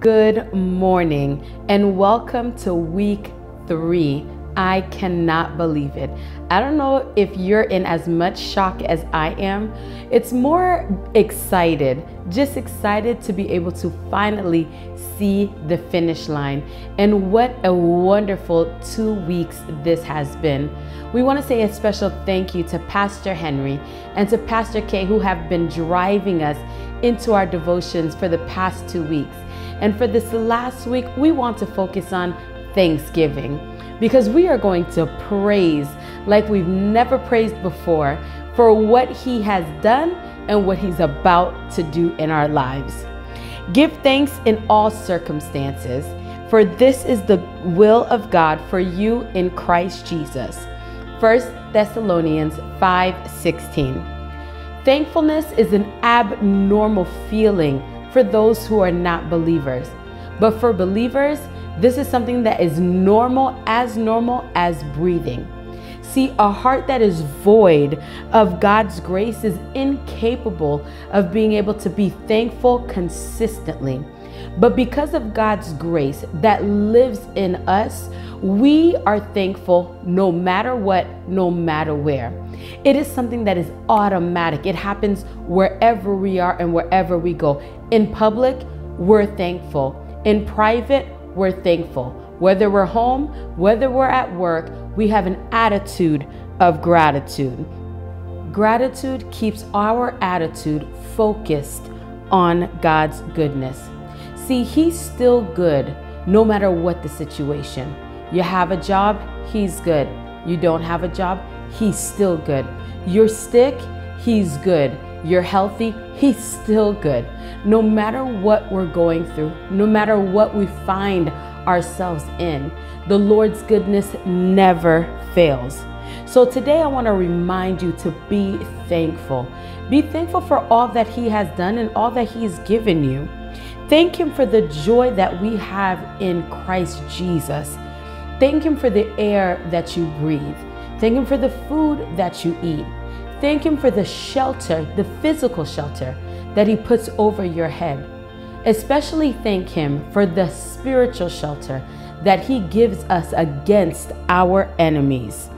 Good morning and welcome to week three. I cannot believe it. I don't know if you're in as much shock as I am. It's more excited, just excited to be able to finally see the finish line. And what a wonderful two weeks this has been. We want to say a special thank you to Pastor Henry and to Pastor Kay, who have been driving us into our devotions for the past two weeks. And for this last week, we want to focus on Thanksgiving because we are going to praise like we've never praised before for what He has done and what He's about to do in our lives. Give thanks in all circumstances, for this is the will of God for you in Christ Jesus. 1 Thessalonians 5:16. Thankfulness is an abnormal feeling for those who are not believers. But for believers, this is something that is normal, as normal as breathing. See, a heart that is void of God's grace is incapable of being able to be thankful consistently. But because of God's grace that lives in us, we are thankful no matter what, no matter where. It is something that is automatic. It happens wherever we are and wherever we go. In public, we're thankful. In private, we're thankful. Whether we're home, whether we're at work, we have an attitude of gratitude. Gratitude keeps our attitude focused on God's goodness. See, He's still good no matter what the situation. You have a job, He's good. You don't have a job, He's still good. You're sick, He's good. You're healthy, He's still good. No matter what we're going through, no matter what we find ourselves in, the Lord's goodness never fails. So today I want to remind you to be thankful. Be thankful for all that He has done and all that He's given you. Thank Him for the joy that we have in Christ Jesus. Thank Him for the air that you breathe. Thank Him for the food that you eat. Thank Him for the shelter, the physical shelter that He puts over your head. Especially thank Him for the spiritual shelter that He gives us against our enemies.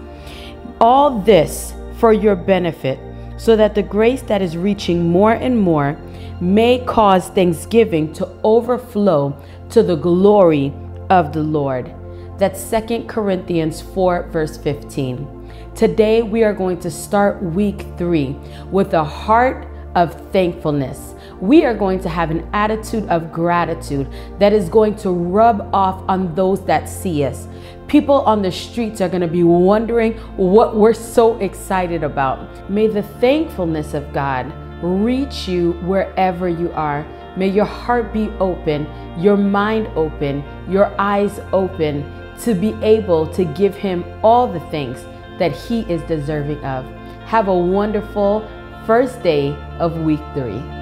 All this for your benefit, so that the grace that is reaching more and more may cause thanksgiving to overflow to the glory of the Lord. That's Second Corinthians 4, verse 15. Today, we are going to start week three with a heart of thankfulness. We are going to have an attitude of gratitude that is going to rub off on those that see us. People on the streets are going to be wondering what we're so excited about. May the thankfulness of God reach you wherever you are. May your heart be open, your mind open, your eyes open to be able to give Him all the things that He is deserving of. Have a wonderful first day of week three.